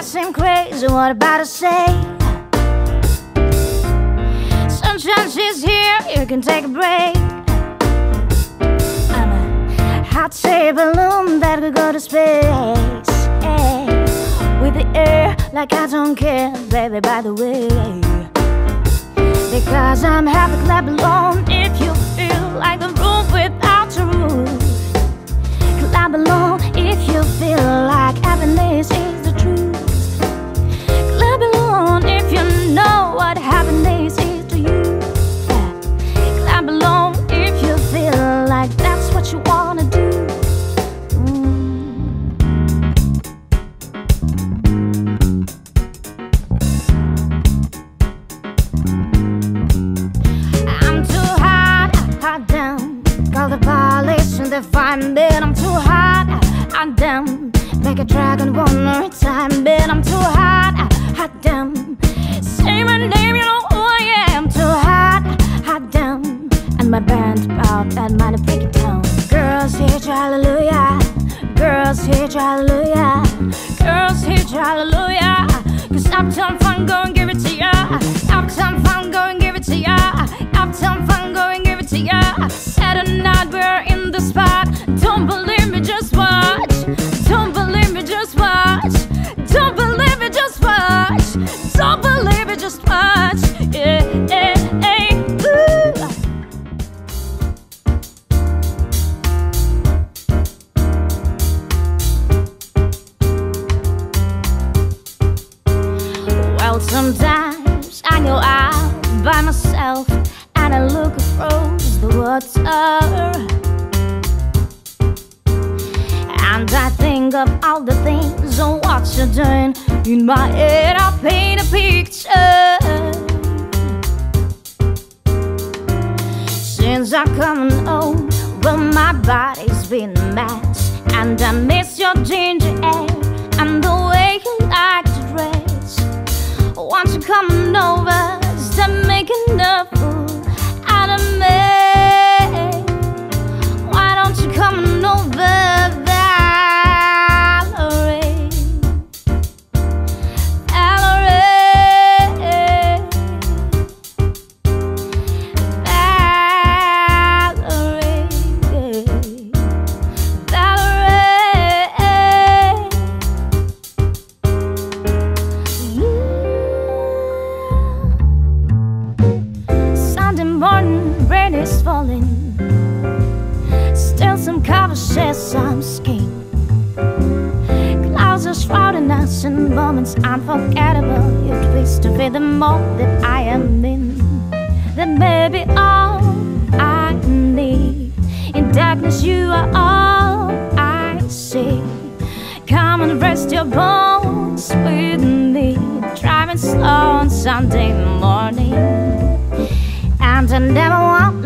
might seem crazy what about to say. Sunshine, she's here, you can take a break. I'm a hot air balloon that could go to space. Hey, with the air, like I don't care, baby, by the way. Because I'm happy, clap alone they find me. I'm too hot, hot damn. Make a dragon one more time, but I'm too hot, hot damn. Say my name, you know who I am. Too hot, hot damn. And my band out and might break it down. Girls hit hallelujah. Girls hit hallelujah. Girls hit hallelujah. Cause uptown funk, go and give it to ya. Uptown funk, go and give it to ya. Uptown funk, go and give it to ya. Saturday night, we're spot. Don't believe me, just watch. Don't believe me, just watch. Don't believe me, just watch. Don't believe me, just watch. Yeah, yeah, yeah. Ooh. Well, sometimes I go out by myself and I look across the water. And I think of all the things of what you're doing. In my head, I paint a picture. Since I come home, well, my body's been a mess. And I miss your ginger hair and the way you like to dress. Won't you come over? Is falling. Still some cover some skin. Clouds are shrouding us in moments unforgettable. You twist to be the mold that I am in. That may be all I need. In darkness, you are all I see. Come and rest your bones with me. Driving slow on Sunday morning. And I never want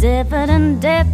Different dip